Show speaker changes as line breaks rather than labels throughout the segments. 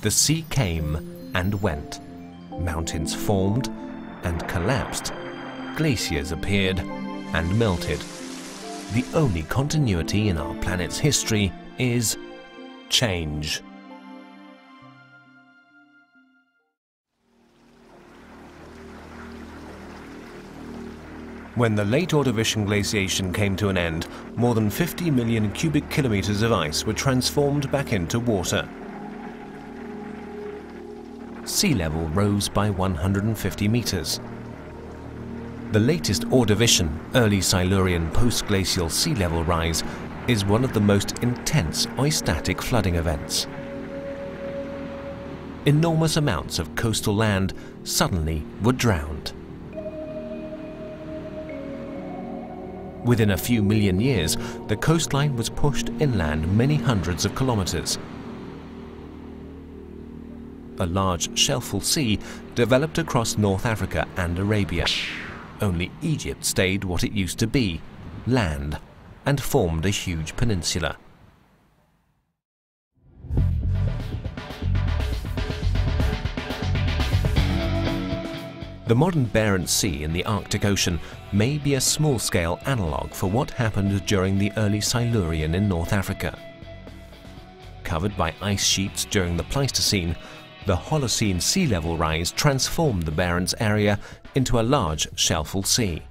the sea came and went. Mountains formed and collapsed. Glaciers appeared and melted. The only continuity in our planet's history is change. When the late Ordovician glaciation came to an end, more than 50 million cubic kilometers of ice were transformed back into water. Sea level rose by 150 meters. The latest Ordovician, early Silurian post-glacial sea level rise is one of the most intense eustatic flooding events. Enormous amounts of coastal land suddenly were drowned. Within a few million years, the coastline was pushed inland many hundreds of kilometers. A large shelfal sea developed across North Africa and Arabia. Only Egypt stayed what it used to be, land, and formed a huge peninsula. The modern Barents Sea in the Arctic Ocean may be a small-scale analogue for what happened during the early Silurian in North Africa. Covered by ice sheets during the Pleistocene, the Holocene sea level rise transformed the Barents area into a large shelfal sea.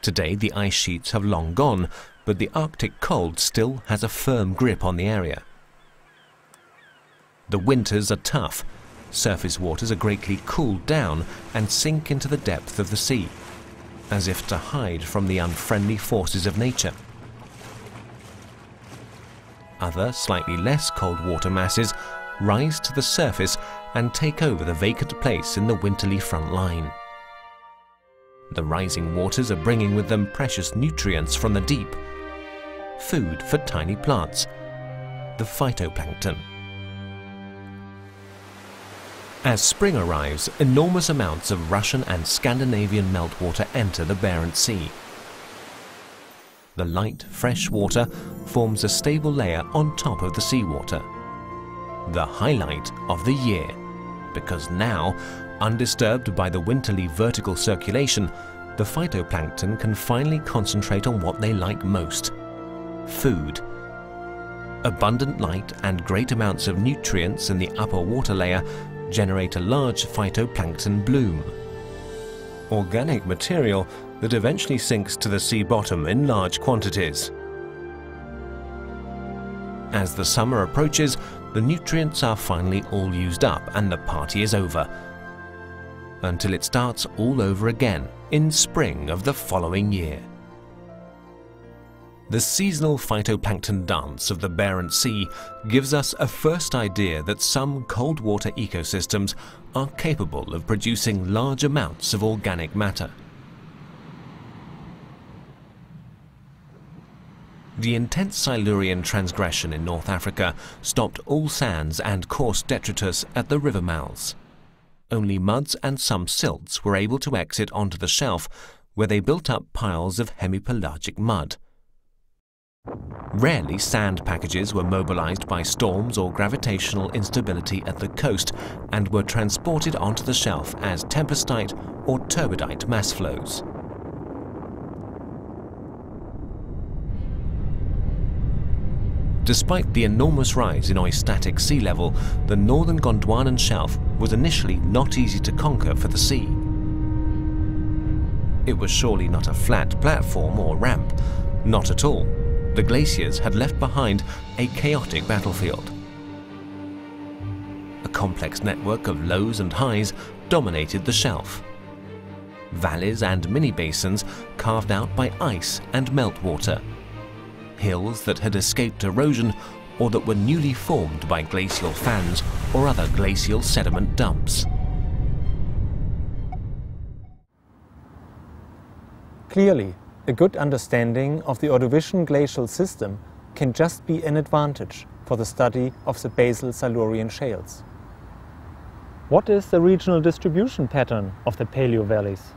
Today the ice sheets have long gone, but the Arctic cold still has a firm grip on the area. The winters are tough. Surface waters are greatly cooled down and sink into the depth of the sea, as if to hide from the unfriendly forces of nature. Other, slightly less cold water masses rise to the surface and take over the vacant place in the winterly front line. The rising waters are bringing with them precious nutrients from the deep, food for tiny plants, the phytoplankton. As spring arrives, enormous amounts of Russian and Scandinavian meltwater enter the Barents Sea. The light, fresh water forms a stable layer on top of the seawater. The highlight of the year, because now, undisturbed by the winterly vertical circulation, the phytoplankton can finally concentrate on what they like most, food. Abundant light and great amounts of nutrients in the upper water layer generate a large phytoplankton bloom. Organic material that eventually sinks to the sea bottom in large quantities. As the summer approaches, the nutrients are finally all used up and the party is over. Until it starts all over again in spring of the following year. The seasonal phytoplankton dance of the Barents Sea gives us a first idea that some cold water ecosystems are capable of producing large amounts of organic matter. The intense Silurian transgression in North Africa stopped all sands and coarse detritus at the river mouths. Only muds and some silts were able to exit onto the shelf where they built up piles of hemipelagic mud. Rarely sand packages were mobilized by storms or gravitational instability at the coast and were transported onto the shelf as tempestite or turbidite mass flows. Despite the enormous rise in eustatic sea level, the northern Gondwanan shelf was initially not easy to conquer for the sea. It was surely not a flat platform or ramp, not at all the glaciers had left behind a chaotic battlefield. A complex network of lows and highs dominated the shelf. Valleys and mini-basins carved out by ice and meltwater. Hills that had escaped erosion or that were newly formed by glacial fans or other glacial sediment dumps.
Clearly, a good understanding of the Ordovician glacial system can just be an advantage for the study of the basal Silurian shales. What is the regional distribution pattern of the paleo valleys?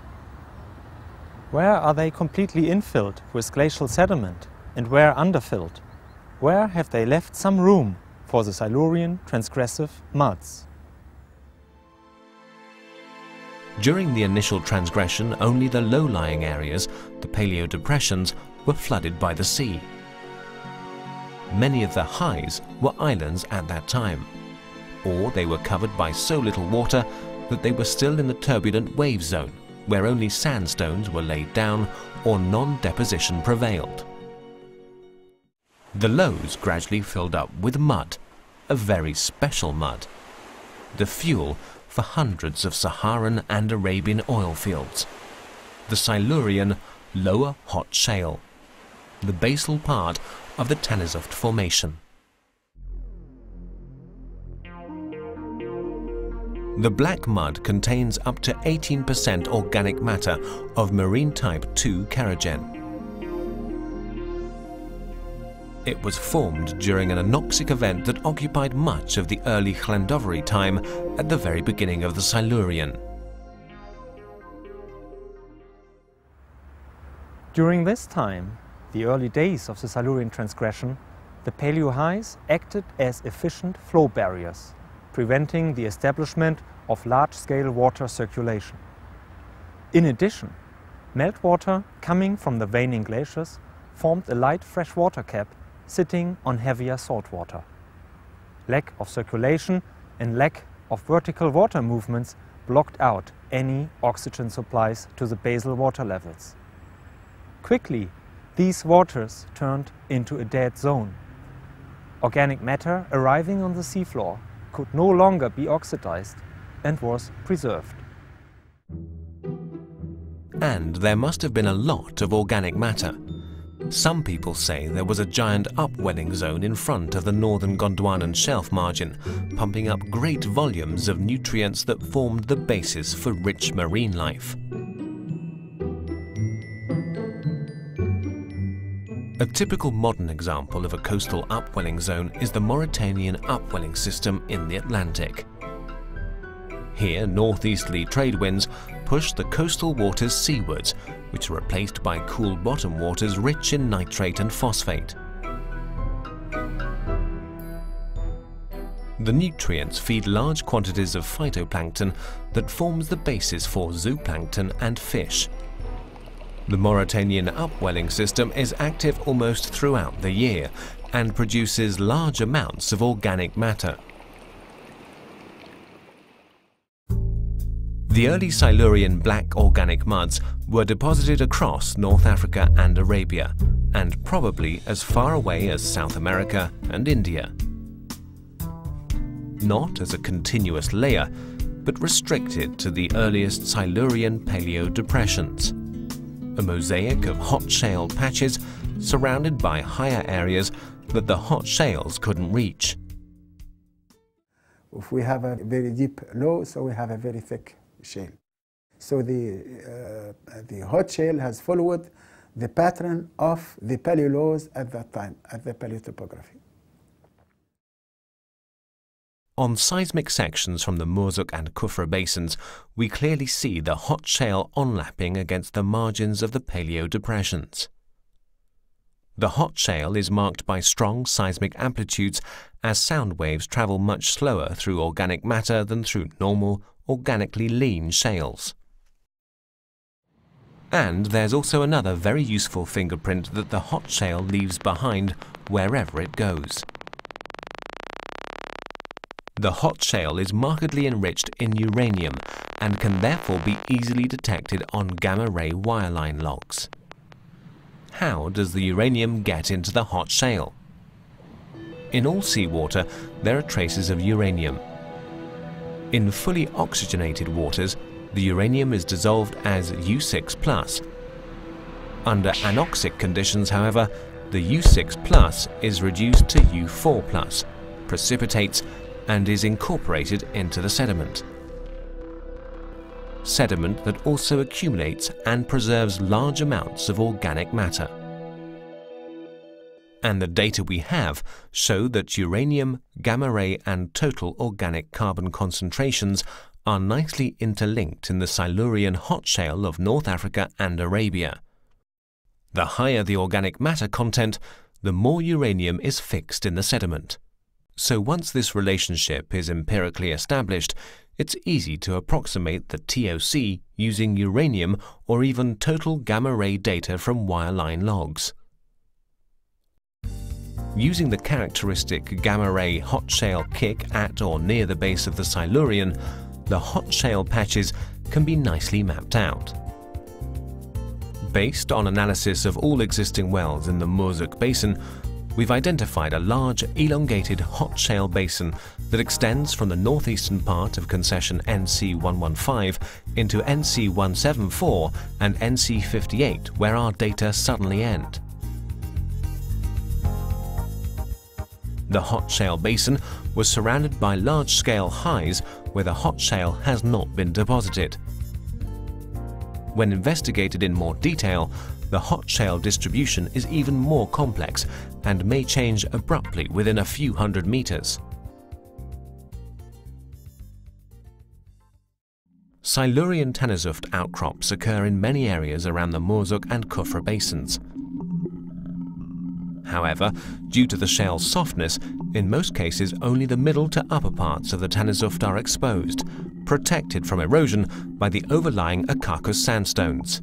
Where are they completely infilled with glacial sediment and where underfilled? where have they left some room for the Silurian transgressive muds?
During the initial transgression, only the low-lying areas, the paleo depressions, were flooded by the sea. Many of the highs were islands at that time, or they were covered by so little water that they were still in the turbulent wave zone, where only sandstones were laid down or non-deposition prevailed. The lows gradually filled up with mud, a very special mud, the fuel for hundreds of Saharan and Arabian oil fields. The Silurian Lower Hot Shale, the basal part of the Tanezzuft Formation. The black mud contains up to 18% organic matter of marine type 2 kerogen. It was formed during an anoxic event that occupied much of the early Llandovery time at the very beginning of the Silurian.
During this time, the early days of the Silurian transgression, the paleohighs acted as efficient flow barriers, preventing the establishment of large-scale water circulation. In addition, meltwater coming from the waning glaciers formed a light freshwater cap sitting on heavier salt water. Lack of circulation and lack of vertical water movements blocked out any oxygen supplies to the basal water levels. Quickly, these waters turned into a dead zone. Organic matter arriving on the seafloor could no longer be oxidized and was preserved.
And there must have been a lot of organic matter some people say there was a giant upwelling zone in front of the northern Gondwanan shelf margin, pumping up great volumes of nutrients that formed the basis for rich marine life. A typical modern example of a coastal upwelling zone is the Mauritanian upwelling system in the Atlantic. Here, northeasterly trade winds push the coastal waters seawards, which are replaced by cool bottom waters rich in nitrate and phosphate. The nutrients feed large quantities of phytoplankton that forms the basis for zooplankton and fish. The Mauritanian upwelling system is active almost throughout the year and produces large amounts of organic matter. The early Silurian black organic muds were deposited across North Africa and Arabia, and probably as far away as South America and India. Not as a continuous layer, but restricted to the earliest Silurian paleo depressions. A mosaic of hot shale patches surrounded by higher areas that the hot shales couldn't reach.
If we have a very deep low, so we have a very thick shale. So the, uh, the hot shale has followed the pattern of the paleolows at that time, at the paleotopography.
On seismic sections from the Murzuk and Kufra basins, we clearly see the hot shale onlapping against the margins of the paleo depressions. The hot shale is marked by strong seismic amplitudes as sound waves travel much slower through organic matter than through normal organically lean shales. And there's also another very useful fingerprint that the hot shale leaves behind wherever it goes. The hot shale is markedly enriched in uranium and can therefore be easily detected on gamma-ray wireline logs. How does the uranium get into the hot shale? In all seawater, there are traces of uranium, in fully oxygenated waters, the uranium is dissolved as U6+. Under anoxic conditions, however, the U6 is reduced to U4 precipitates, and is incorporated into the sediment. Sediment that also accumulates and preserves large amounts of organic matter and the data we have show that uranium, gamma ray and total organic carbon concentrations are nicely interlinked in the Silurian hot shale of North Africa and Arabia. The higher the organic matter content, the more uranium is fixed in the sediment. So once this relationship is empirically established, it's easy to approximate the TOC using uranium or even total gamma-ray data from wireline logs. Using the characteristic gamma-ray hot shale kick at or near the base of the Silurian, the hot shale patches can be nicely mapped out. Based on analysis of all existing wells in the Murzuk Basin, we've identified a large, elongated hot shale basin that extends from the northeastern part of concession NC115 into NC174 and NC58, where our data suddenly end. The hot shale basin was surrounded by large-scale highs where the hot shale has not been deposited. When investigated in more detail, the hot shale distribution is even more complex and may change abruptly within a few hundred meters. Silurian Tanezzuft outcrops occur in many areas around the Murzuk and Kufra basins. However, due to the shale's softness, in most cases only the middle to upper parts of the Tanezzuft are exposed, protected from erosion by the overlying Akakus sandstones.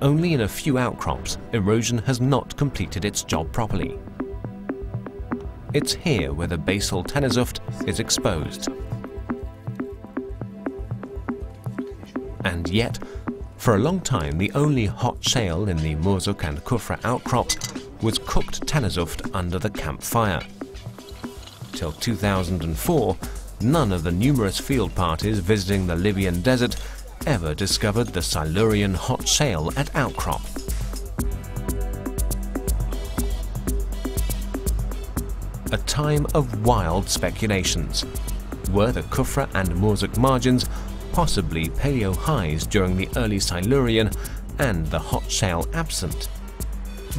Only in a few outcrops, erosion has not completed its job properly. It's here where the basal Tanezzuft is exposed. And yet, for a long time, the only hot shale in the Murzuk and Kufra outcrops was cooked Tanezzuft under the campfire. Till 2004, none of the numerous field parties visiting the Libyan desert ever discovered the Silurian hot shale at outcrop. A time of wild speculations. Were the Kufra and Murzuk margins possibly paleo highs during the early Silurian and the hot shale absent.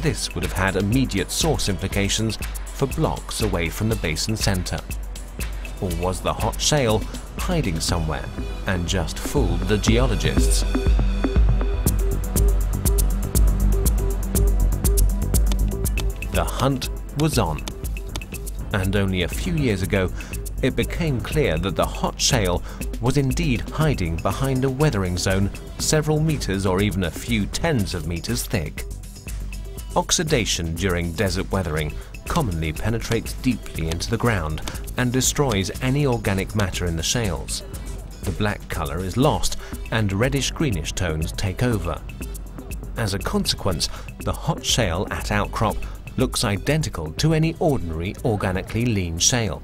This would have had immediate source implications for blocks away from the basin center. Or was the hot shale hiding somewhere and just fooled the geologists? The hunt was on. And only a few years ago, it became clear that the hot shale was indeed hiding behind a weathering zone several meters or even a few tens of meters thick. Oxidation during desert weathering commonly penetrates deeply into the ground and destroys any organic matter in the shales. The black color is lost and reddish-greenish tones take over. As a consequence, the hot shale at outcrop looks identical to any ordinary organically lean shale.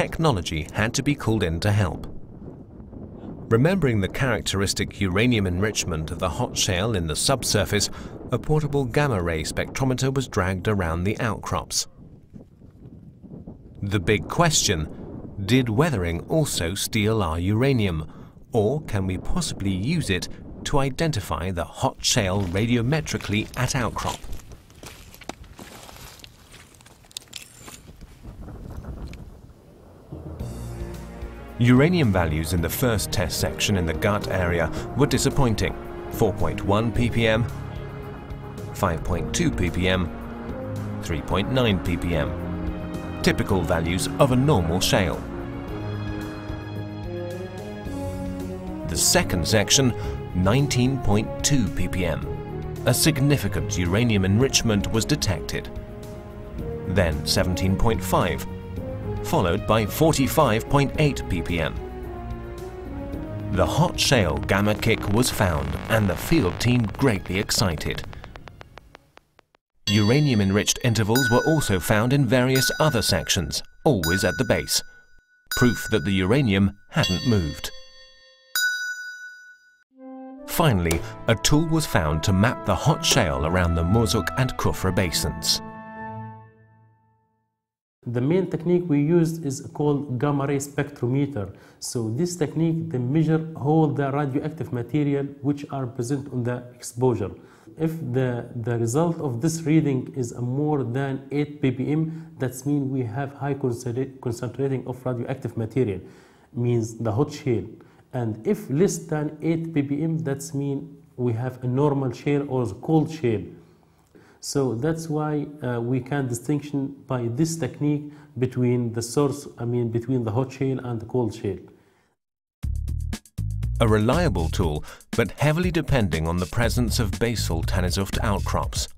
Technology had to be called in to help. Remembering the characteristic uranium enrichment of the hot shale in the subsurface, a portable gamma-ray spectrometer was dragged around the outcrops. The big question, did weathering also steal our uranium, or can we possibly use it to identify the hot shale radiometrically at outcrop? Uranium values in the first test section in the Ghat area were disappointing 4.1 ppm, 5.2 ppm, 3.9 ppm, typical values of a normal shale. The second section, 19.2 ppm. A significant uranium enrichment was detected. Then 17.5 followed by 45.8 ppm. The hot shale gamma kick was found and the field team greatly excited. Uranium-enriched intervals were also found in various other sections, always at the base. Proof that the uranium hadn't moved. Finally, a tool was found to map the hot shale around the Murzuk and Kufra basins.
The main technique we used is called gamma ray spectrometer. So this technique, they measure all the radioactive material which are present on the exposure. If the, the result of this reading is more than 8 ppm, that means we have high concentrating of radioactive material, means the hot shale. And if less than 8 ppm, that means we have a normal shale or cold shale. So that's why uh, we can distinction by this technique between the source, I mean between the hot shale and the cold shale.
A reliable tool, but heavily depending on the presence of basal Tanezzuft outcrops.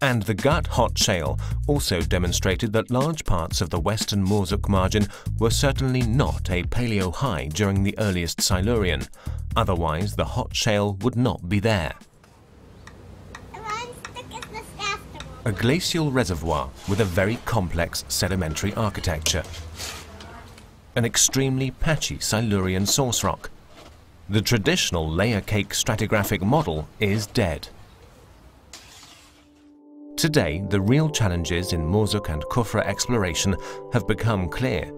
And the Ghat hot shale also demonstrated that large parts of the western Morzuk margin were certainly not a paleo high during the earliest Silurian. Otherwise, the hot shale would not be there. A glacial reservoir with a very complex sedimentary architecture. An extremely patchy Silurian source rock. The traditional layer cake stratigraphic model is dead. Today, the real challenges in Morzuk and Kufra exploration have become clear.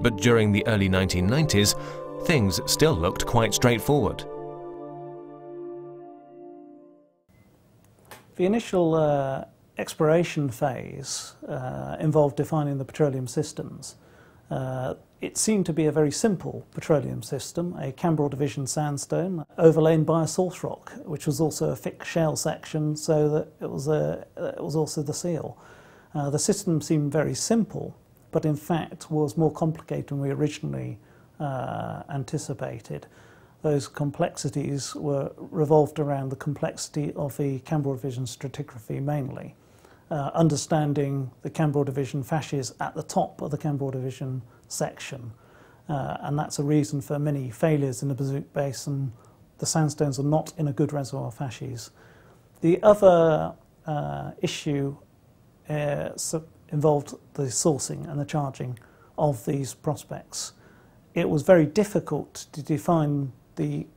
But during the early 1990s, things still looked quite straightforward.
The initial uh, exploration phase uh, involved defining the petroleum systems. Uh, it seemed to be a very simple petroleum system, a Cambro-Ordovician sandstone overlain by a source rock, which was also a thick shale section, so that it was, a, it was also the seal. Uh, the system seemed very simple, but in fact was more complicated than we originally uh, anticipated. Those complexities were revolved around the complexity of the Cambro-Ordovician stratigraphy mainly. Uh, understanding the Cambro-Ordovician facies at the top of the Cambro-Ordovician section. Uh, and that's a reason for many failures in the Bozok Basin. The sandstones are not in a good reservoir facies. The other uh, issue uh, involved the sourcing and the charging of these prospects. It was very difficult to define the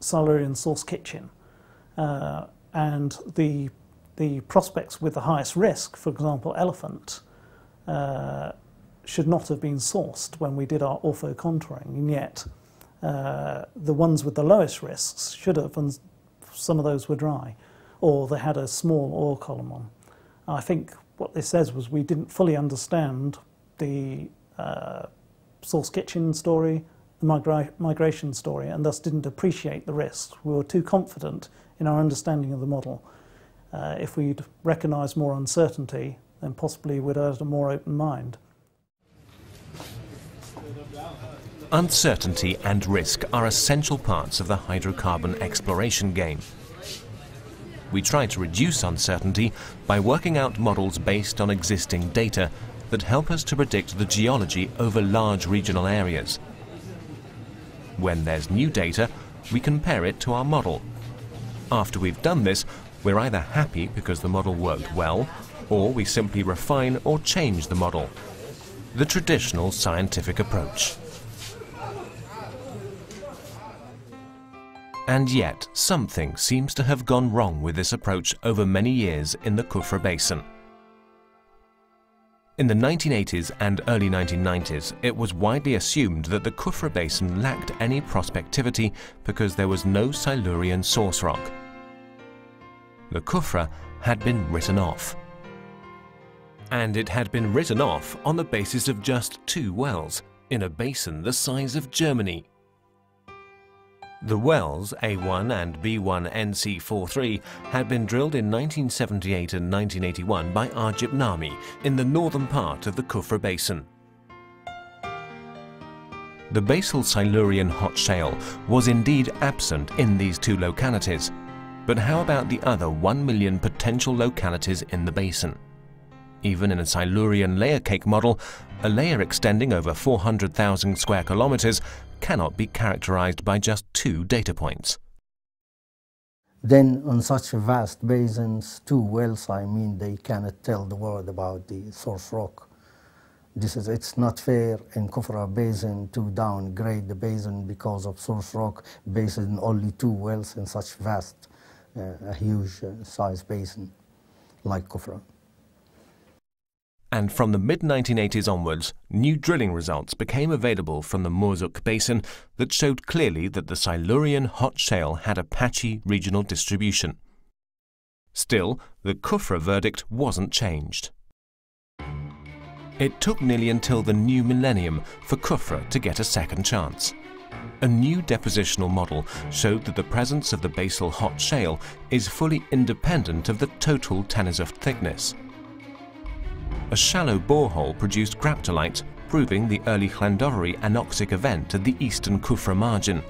Silurian source kitchen uh, and the the prospects with the highest risk, for example, elephant, uh, should not have been sourced when we did our ortho contouring, and yet uh, the ones with the lowest risks should have, and some of those were dry, or they had a small oil column on. I think what this says was we didn't fully understand the uh, source kitchen story, the migra migration story, and thus didn't appreciate the risks. We were too confident in our understanding of the model. Uh, if we'd recognised more uncertainty, then possibly we'd have a more open mind.
Uncertainty and risk are essential parts of the hydrocarbon exploration game. We try to reduce uncertainty by working out models based on existing data that help us to predict the geology over large regional areas. When there's new data, we compare it to our model. After we've done this, we're either happy because the model worked well, or we simply refine or change the model. The traditional scientific approach. And yet, something seems to have gone wrong with this approach over many years in the Kufra Basin. In the 1980s and early 1990s, it was widely assumed that the Kufra Basin lacked any prospectivity because there was no Silurian source rock. The Kufra had been written off. And it had been written off on the basis of just two wells, in a basin the size of Germany the wells A1 and B1 NC43 had been drilled in 1978 and 1981 by Agip Nami in the northern part of the Kufra Basin. The basal Silurian hot shale was indeed absent in these two localities, but how about the other 1 million potential localities in the basin? Even in a Silurian layer cake model, a layer extending over 400,000 square kilometers cannot be characterized by just two data points.
Then on such vast basins, two wells, I mean, they cannot tell the world about the source rock. This is, it's not fair in Kufra Basin to downgrade the basin because of source rock based on only two wells in such vast, a huge uh, size basin like Kufra
and from the mid-1980s onwards, new drilling results became available from the Morzuk Basin that showed clearly that the Silurian hot shale had a patchy regional distribution. Still, the Kufra verdict wasn't changed. It took nearly until the new millennium for Kufra to get a second chance. A new depositional model showed that the presence of the basal hot shale is fully independent of the total Tanezzuft thickness. A shallow borehole produced graptolite, proving the early Llandovery anoxic event at the eastern Kufra margin.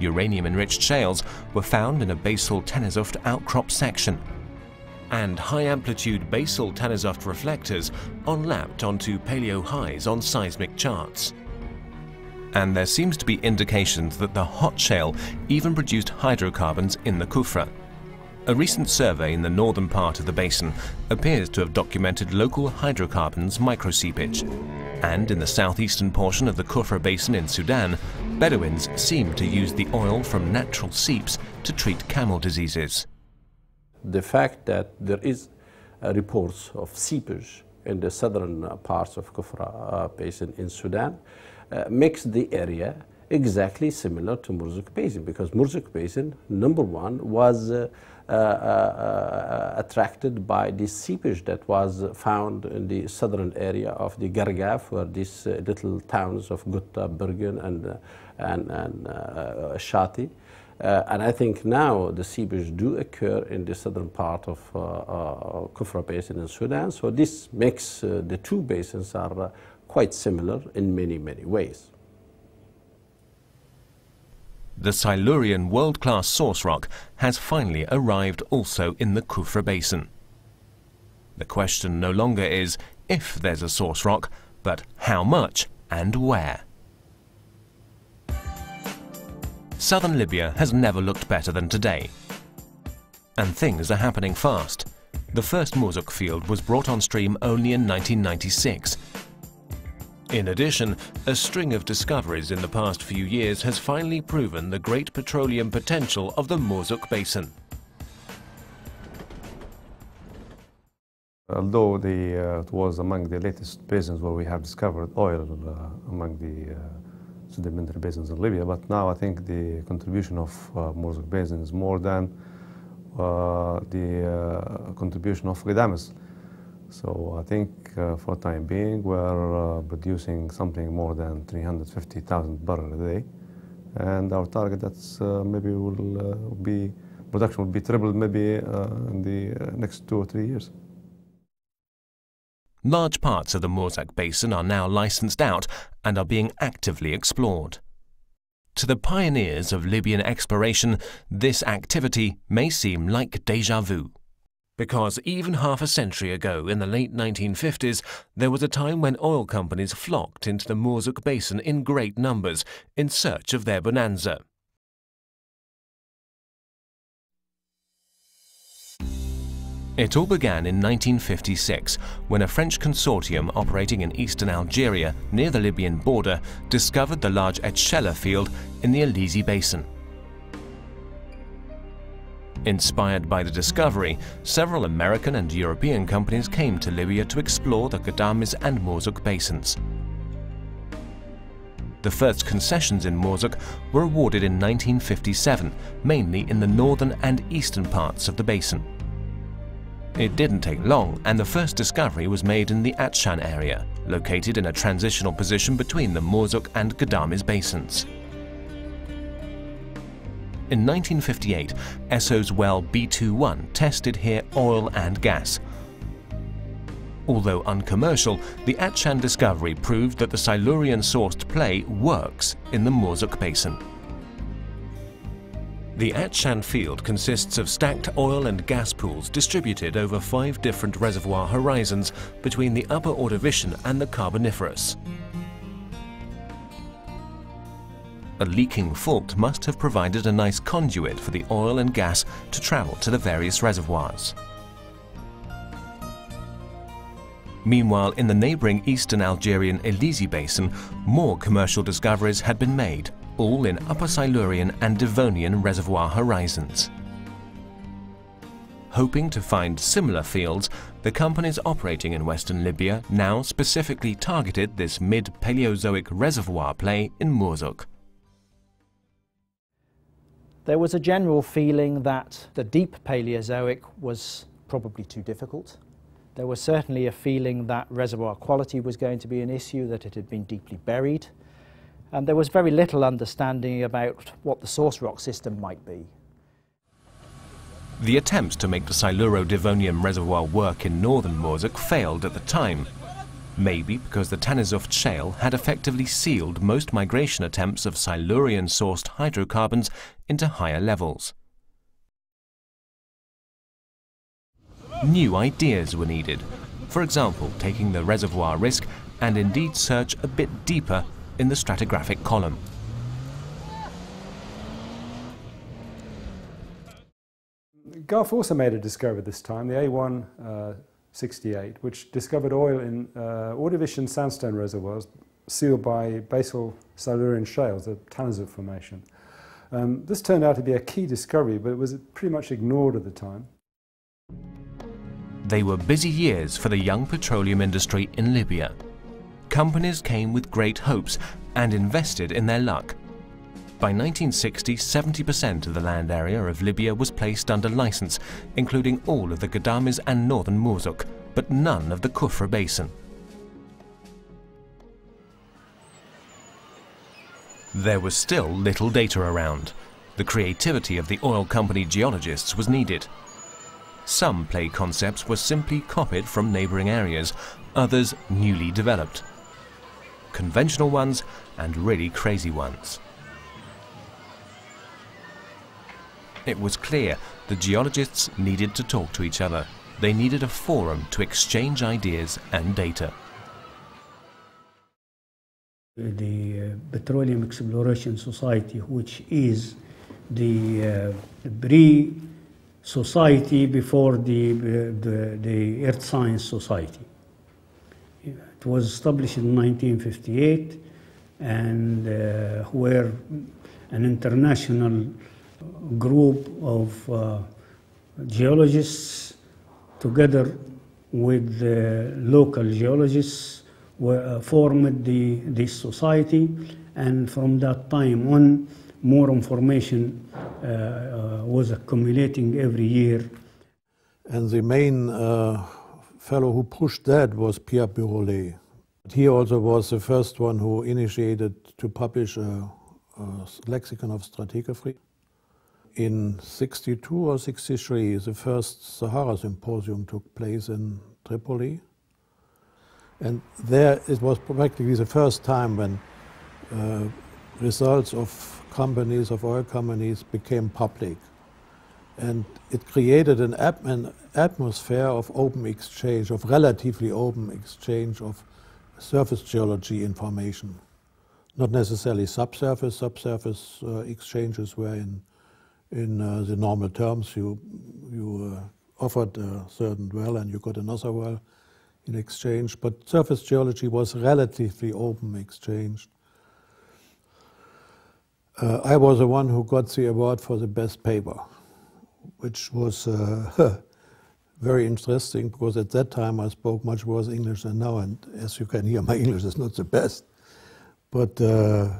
Uranium-enriched shales were found in a basal Tanezzuft outcrop section, and high-amplitude basal Tanezzuft reflectors on-lapped onto paleo highs on seismic charts. And there seems to be indications that the hot shale even produced hydrocarbons in the Kufra. A recent survey in the northern part of the basin appears to have documented local hydrocarbons microseepage. And in the southeastern portion of the Kufra Basin in Sudan, Bedouins seem to use the oil from natural seeps to treat camel diseases
the fact that there is uh, reports of seepage in the southern uh, parts of Kufra uh, Basin in Sudan uh, makes the area exactly similar to Murzuk Basin because Murzuk Basin, number one, was uh, uh, attracted by the seepage that was found in the southern area of the Gargaf, where these little towns of Gutta, Bergen, and, and, and Shati uh, and I think now the seepage do occur in the southern part of uh, uh, Kufra Basin in Sudan. So this makes uh, the two basins are uh, quite similar in many, many ways.
The Silurian world-class source rock has finally arrived also in the Kufra Basin. The question no longer is if there's a source rock, but how much and where. southern Libya has never looked better than today. And things are happening fast. The first Murzuk field was brought on stream only in 1996. In addition, a string of discoveries in the past few years has finally proven the great petroleum potential of the Murzuk Basin.
Although the, uh, it was among the latest basins where we have discovered oil uh, among the uh, sedimentary basins in Libya. But now I think the contribution of uh, Murzuk Basin is more than uh, the uh, contribution of Ghadames. So I think uh, for time being we're uh, producing something more than 350,000 barrels a day. And our target that's uh, maybe will be, production will be tripled maybe in the next two or three years.
Large parts of the Murzuk Basin are now licensed out and are being actively explored. To the pioneers of Libyan exploration, this activity may seem like deja vu. Because even half a century ago, in the late 1950s, there was a time when oil companies flocked into the Murzuk Basin in great numbers in search of their bonanza. It all began in 1956 when a French consortium operating in eastern Algeria near the Libyan border discovered the large Edjeleh field in the Illizi Basin. Inspired by the discovery, several American and European companies came to Libya to explore the Ghadames and Murzuk basins. The first concessions in Murzuk were awarded in 1957, mainly in the northern and eastern parts of the basin. It didn't take long, and the first discovery was made in the Atshan area, located in a transitional position between the Murzuk and Ghadames basins. In 1958, Esso's well B21 tested here oil and gas. Although uncommercial, the Atshan discovery proved that the Silurian-sourced play works in the Murzuk basin. The Atshan field consists of stacked oil and gas pools distributed over five different reservoir horizons between the Upper Ordovician and the Carboniferous. A leaking fault must have provided a nice conduit for the oil and gas to travel to the various reservoirs. Meanwhile, in the neighbouring eastern Algerian Illizi Basin, more commercial discoveries had been made all in Upper Silurian and Devonian reservoir horizons. Hoping to find similar fields, the companies operating in western Libya now specifically targeted this mid-Paleozoic reservoir play in Murzuk.
There was a general feeling that the deep Paleozoic was probably too difficult. There was certainly a feeling that reservoir quality was going to be an issue, that it had been deeply buried. and there was very little understanding about what the source rock system might be.
The attempts to make the Siluro-Devonian reservoir work in northern Morzuk failed at the time, maybe because the Tanezzuft shale had effectively sealed most migration attempts of Silurian-sourced hydrocarbons into higher levels. New ideas were needed, for example, taking the reservoir risk and indeed search a bit deeper in the stratigraphic column.
Gulf also made a discovery this time, the A1 uh, which discovered oil in uh, Ordovician sandstone reservoirs sealed by basal Silurian shales, the Tanezzuft Formation. Um, this turned out to be a key discovery, but it was pretty much ignored at the time.
They were busy years for the young petroleum industry in Libya. Companies came with great hopes and invested in their luck. By 1960, 70% of the land area of Libya was placed under license, including all of the Ghadames and northern Morzuk, but none of the Kufra Basin. There was still little data around. The creativity of the oil company geologists was needed. Some play concepts were simply copied from neighbouring areas, others newly developed conventional ones and really crazy ones. It was clear the geologists needed to talk to each other. They needed a forum to exchange ideas and data.
The uh, Petroleum Exploration Society, which is the uh, pre-society before the, uh, the, the Earth Science Society. It was established in 1958 and uh, where an international group of uh, geologists together with the local geologists were, uh, formed the, this society and from that time on more information uh, uh, was accumulating every year.
And the main fellow who pushed that was Pierre Burollet. He also was the first one who initiated to publish a, a lexicon of stratigraphy. In 62 or 63, the first Sahara Symposium took place in Tripoli. And there it was practically the first time when uh, results of companies, of oil companies, became public. And it created an, an atmosphere of open exchange, of relatively open exchange of surface geology information. Not necessarily subsurface. Subsurface uh, exchanges were in, in uh, the normal terms. You, you uh, offered a certain well and you got another well in exchange. But surface geology was relatively open exchange. Uh, I was the one who got the award for the best paper which was uh, very interesting because at that time I spoke much worse English than now, and as you can hear, my English is not the best. But uh,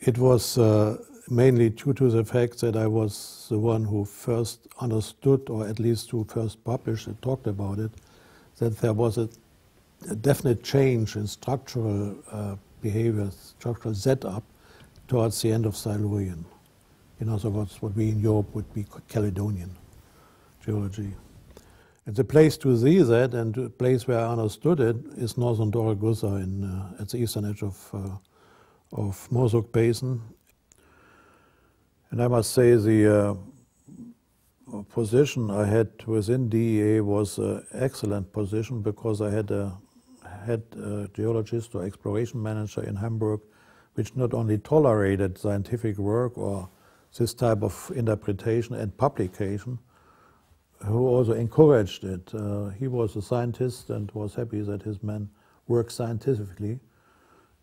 it was uh, mainly due to the fact that I was the one who first understood, or at least who first published and talked about it, that there was a, a definite change in structural uh, behavior, structural setup towards the end of Silurian. In other words, what we in Europe would be Caledonian geology. And the place to see that and the place where I understood it is northern Dora Gussa in, uh, at the eastern edge of, uh, of Morzuk Basin. And I must say the uh, position I had within DEA was an excellent position because I had a head geologist or exploration manager in Hamburg which not only tolerated scientific work or this type of interpretation and publication, who also encouraged it. Uh, he was a scientist and was happy that his men worked scientifically,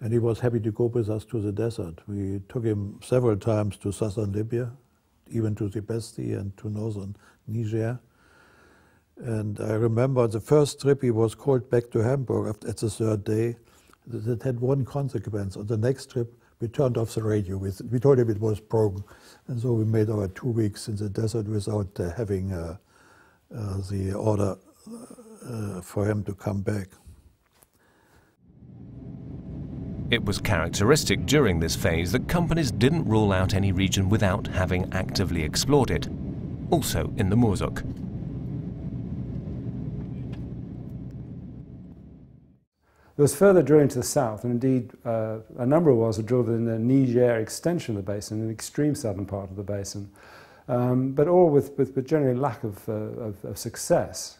and he was happy to go with us to the desert. We took him several times to southern Libya, even to the Besti and to northern Niger. And I remember the first trip he was called back to Hamburg at the third day. That had one consequence. On the next trip, we turned off the radio. We, we told him it was broken. And so we made our two weeks in the desert without uh, having uh, uh, the order uh, for him to come back.
It was characteristic during this phase that companies didn't rule out any region without having actively explored it, also in the Murzuq.
There was further drilling to the south, and indeed uh, a number of wells were drilled in the Niger extension of the basin, in the extreme southern part of the basin, um, but all with, with, with generally lack of, uh, of, of success.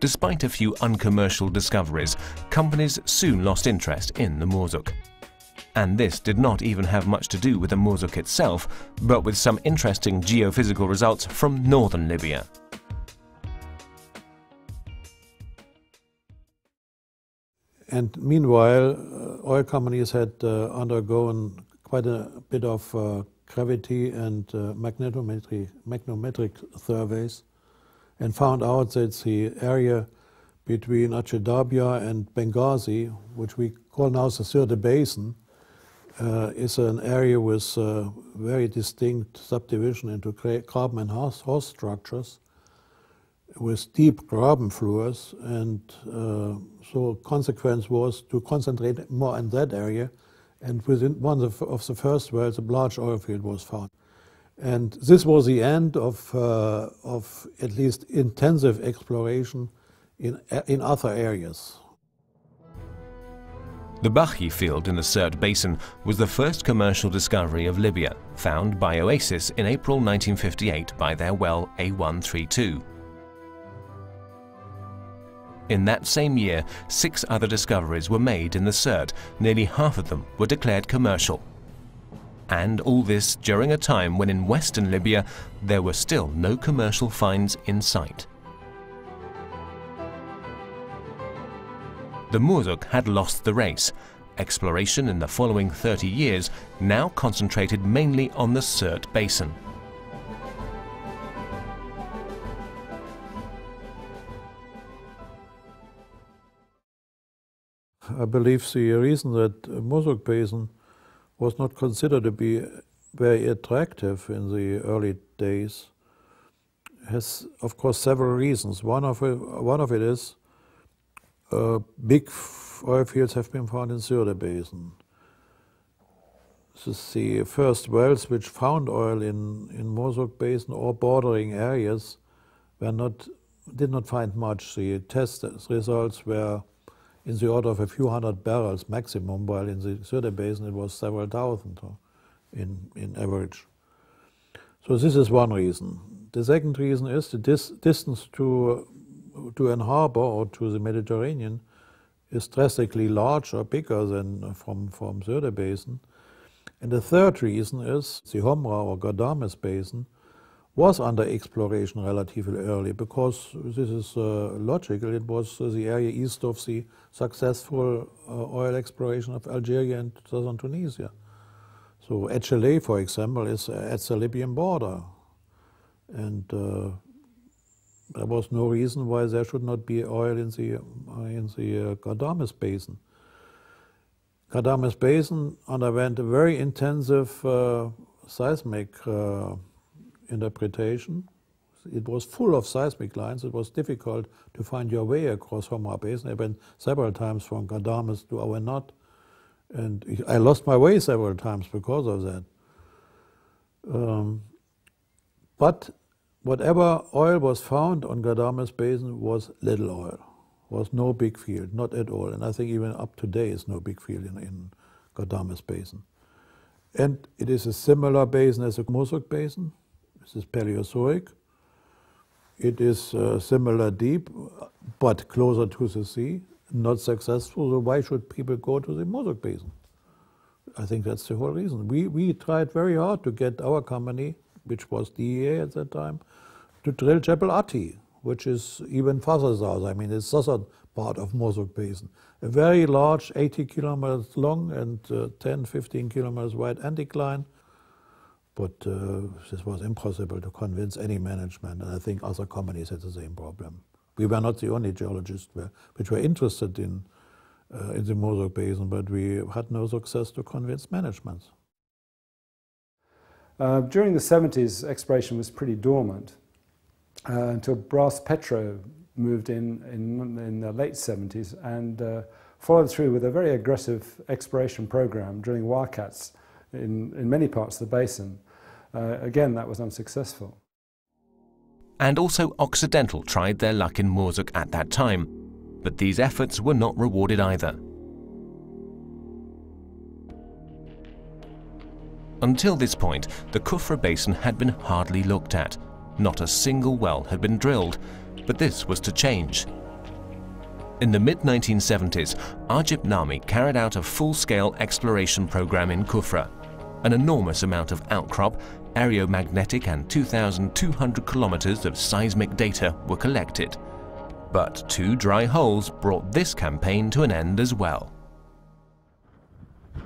Despite a few uncommercial discoveries, companies soon lost interest in the Murzuq. And this did not even have much to do with the Murzuq itself, but with some interesting geophysical results from northern Libya.
And meanwhile, uh, oil companies had uh, undergone quite a bit of uh, gravity and uh, magnetometry, magnetometric surveys and found out that the area between Ajdabiya and Benghazi, which we call now the Sirte Basin, uh, is an area with uh, very distinct subdivision into graben and horst structures with deep graben floors, and uh, so consequence was to concentrate more on that area. And within one of the first wells, a large oil field was found. And this was the end of, uh, of at least intensive exploration in, in other areas.
The Bahi field in the Sirte Basin was the first commercial discovery of Libya, found by Oasis in April 1958 by their well A132. In that same year, six other discoveries were made in the Sirte, nearly half of them were declared commercial. And all this during a time when in western Libya there were still no commercial finds in sight. The Murzuq had lost the race. Exploration in the following 30 years now concentrated mainly on the Sirte Basin.
I believe the reason that Murzuq Basin was not considered to be very attractive in the early days has, of course, several reasons. One of it, one of it is uh, big oil fields have been found in Sirte Basin. This is the first wells which found oil in, in Murzuq Basin or bordering areas were not, did not find much. The test results were in the order of a few hundred barrels maximum, while in the Sirte Basin it was several thousand uh, in, in average. So this is one reason. The second reason is the dis distance to, to an harbor or to the Mediterranean is drastically larger, bigger than from, from Sirte Basin. And the third reason is the Homra or Ghadames Basin was under exploration relatively early because this is uh, logical. It was uh, the area east of the successful uh, oil exploration of Algeria and southern Tunisia. So Edjeleh, for example, is at the Libyan border. And uh, there was no reason why there should not be oil in the, uh, in the uh, Ghadames Basin. Ghadames Basin underwent a very intensive seismic interpretation. It was full of seismic lines. It was difficult to find your way across Homra Basin. I went several times from Ghadames to Awenat, and I lost my way several times because of that. Um, but whatever oil was found on Ghadames Basin was little oil, was no big field, not at all. And I think even up to date is no big field in, in Ghadames Basin. And it is a similar basin as the Murzuq Basin. This is Paleozoic. It is uh, similar deep, but closer to the sea, not successful. So why should people go to the Murzuq Basin? I think that's the whole reason. We, we tried very hard to get our company, which was DEA at that time, to drill Jebel which is even further south. I mean, it's southern part of Murzuq Basin. A very large, 80 kilometers long and uh, 10, 15 kilometers wide anticline but uh, this was impossible to convince any management, and I think other companies had the same problem. We were not the only geologists were, which were interested in, uh, in the Murzuq Basin, but we had no success to convince management.
Uh, during the 70s, exploration was pretty dormant uh, until Braspetro moved in in, in the late 70s and uh, followed through with a very aggressive exploration program, drilling wildcats in, in many parts of the basin. Uh, again, that was unsuccessful.
And also Occidental tried their luck in Murzuq at that time, but these efforts were not rewarded either. Until this point, the Kufra Basin had been hardly looked at. Not a single well had been drilled, but this was to change. In the mid-1970s, Agip Nami carried out a full-scale exploration program in Kufra. An enormous amount of outcrop, aeromagnetic and 2,200 kilometers of seismic data were collected. But two dry holes brought this campaign to an end as well.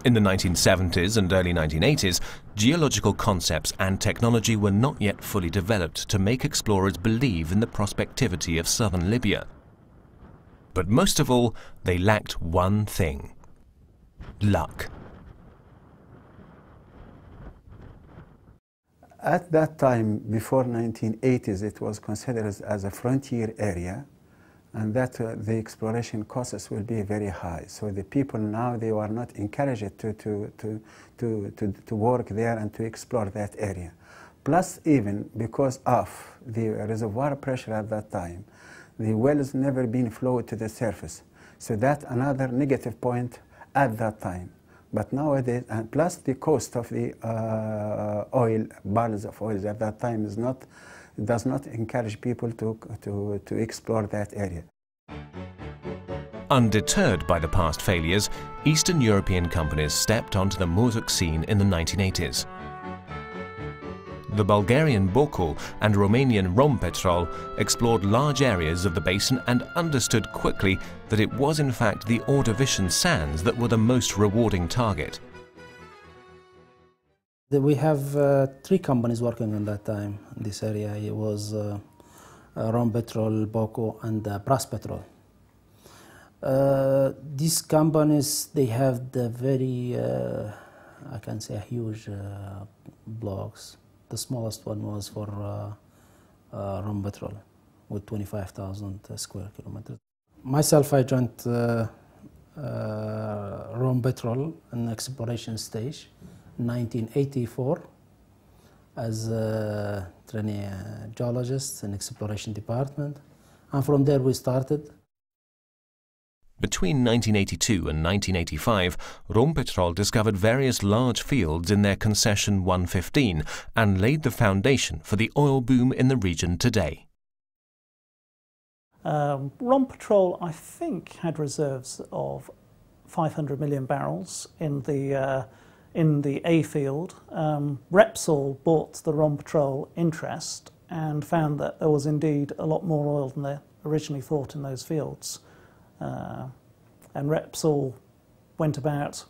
In the 1970s and early 1980s, geological concepts and technology were not yet fully developed to make explorers believe in the prospectivity of southern Libya. But most of all, they lacked one thing luck.
At that time, before 1980s, it was considered as a frontier area and that uh, the exploration costs will be very high. So the people now, they were not encouraged to, to, to, to, to, to work there and to explore that area. Plus even because of the reservoir pressure at that time, the wells never been flowed to the surface. So that's another negative point at that time. But nowadays, and plus the cost of the uh, oil, barrels of oil at that time is not does not encourage people to, to, to explore that area.
Undeterred by the past failures, Eastern European companies stepped onto the Murzuq scene in the 1980s. The Bulgarian Bokul and Romanian Rompetrol explored large areas of the basin and understood quickly that it was in fact the Ordovician sands that were the most rewarding target.
We have uh, three companies working in that time in this area. It was uh, uh, Rompetrol, Boko, and uh, Braspetrol. Uh, these companies, they have the very, uh, I can say, huge uh, blocks. The smallest one was for uh, uh, Rompetrol with 25,000 square kilometers. Myself, I joined uh, uh, Rompetrol in exploration stage. 1984 as a trainee geologist in exploration department and from there we started.
Between 1982 and 1985, Rompetrol discovered various large fields in their concession 115 and laid the foundation for the oil boom in the region today.
Um, Rompetrol, I think, had reserves of 500 million barrels in the uh, in the A field, um, Repsol bought the Rompetrol interest and found that there was indeed a lot more oil than they originally thought in those fields. Uh, and Repsol went about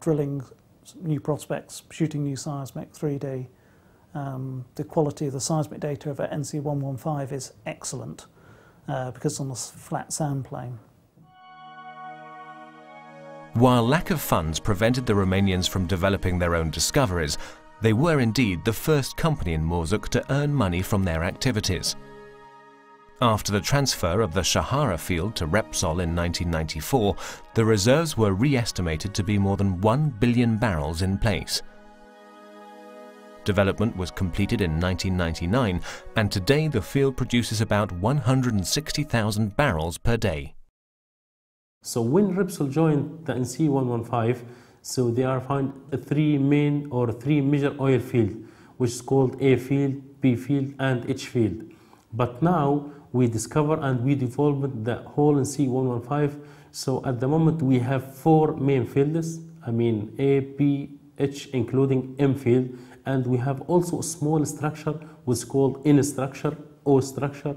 drilling new prospects, shooting new seismic 3D. Um, the quality of the seismic data of NC115 is excellent uh, because it's on a flat sand plane.
While lack of funds prevented the Romanians from developing their own discoveries, they were indeed the first company in Murzuq to earn money from their activities. After the transfer of the Sharara field to Repsol in 1994, the reserves were re-estimated to be more than 1 billion barrels in place. Development was completed in 1999 and today the field produces about 160,000 barrels per day.
So when Repsol joined the NC115, so they are found three main or three major oil field, which is called A field, B field, and H field. But now we discover and we develop the whole NC115. So at the moment we have four main fields. I mean A, B, H, including M field, and we have also a small structure which is called N structure, O structure,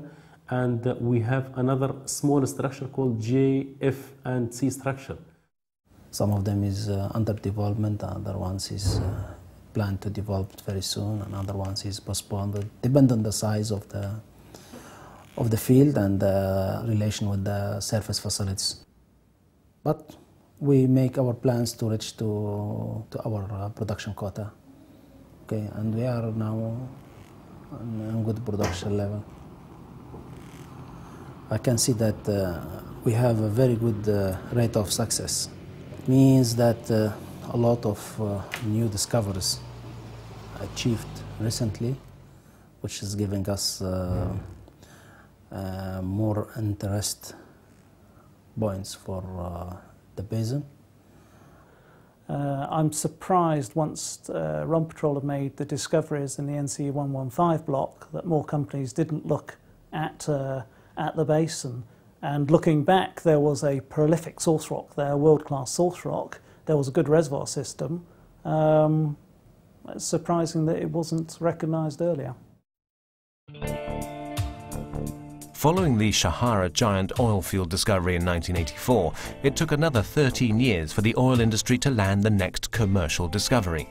and we have another small structure called J, F, and C structure.
Some of them is uh, under development, other ones is uh, planned to develop very soon, and other ones is postponed. Depend on the size of the of the field and the relation with the surface facilities. But we make our plans to reach to to our uh, production quota. Okay, and we are now on a good production level. I can see that uh, we have a very good uh, rate of success. It means that uh, a lot of uh, new discoveries achieved recently, which is giving us uh, uh, more interest points for uh, the basin.
Uh, I'm surprised once uh, Rompetrol have made the discoveries in the NC 115 block that more companies didn't look at, uh, at the basin. And looking back, there was a prolific source rock there, world class source rock. There was a good reservoir system. Um, it's surprising that it wasn't recognised earlier.
Following the Sharara giant oil field discovery in 1984, it took another 13 years for the oil industry to land the next commercial discovery.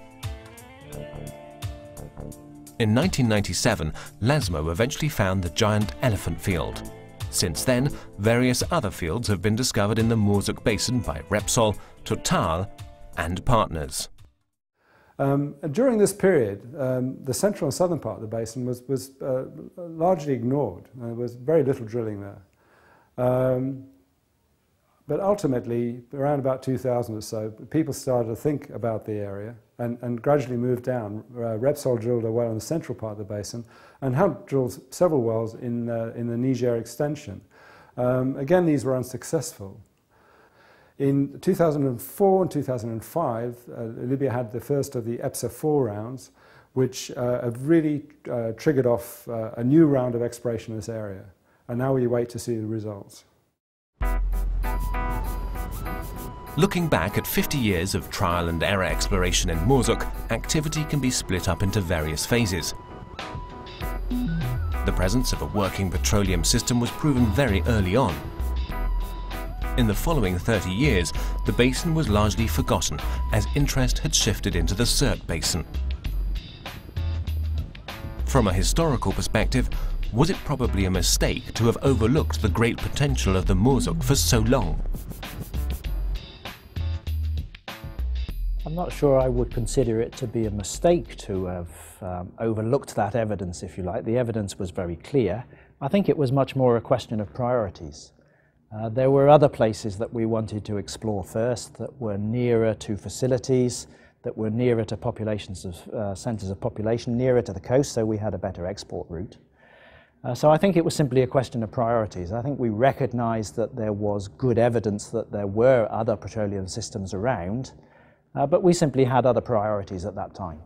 In 1997, LASMO eventually found the giant elephant field. Since then, various other fields have been discovered in the Murzuq Basin by Repsol, Total and partners.
Um, during this period, um, the central and southern part of the basin was, was uh, largely ignored. Uh, there was very little drilling there. Um, but ultimately, around about 2000 or so, people started to think about the area and, and gradually moved down. Uh, Repsol drilled a well in the central part of the basin and Hunt drilled several wells in, uh, in the Niger extension. Um, again, these were unsuccessful. In 2004 and 2005, uh, Libya had the first of the EPSA 4 rounds, which uh, have really uh, triggered off uh, a new round of exploration in this area. And now we wait to see the results.
Looking back at 50 years of trial and error exploration in Murzuq, activity can be split up into various phases. The presence of a working petroleum system was proven very early on. In the following 30 years, the basin was largely forgotten as interest had shifted into the Sirte Basin. From a historical perspective, was it probably a mistake to have overlooked the great potential of the Murzuq for so long?
I'm not sure I would consider it to be a mistake to have um, overlooked that evidence, if you like. The evidence was very clear. I think it was much more a question of priorities. Uh, there were other places that we wanted to explore first that were nearer to facilities, that were nearer to populations of uh, centres of population, nearer to the coast, so we had a better export route. Uh, so I think it was simply a question of priorities. I think we recognised that there was good evidence that there were other petroleum systems around, uh, but we simply had other priorities at that time.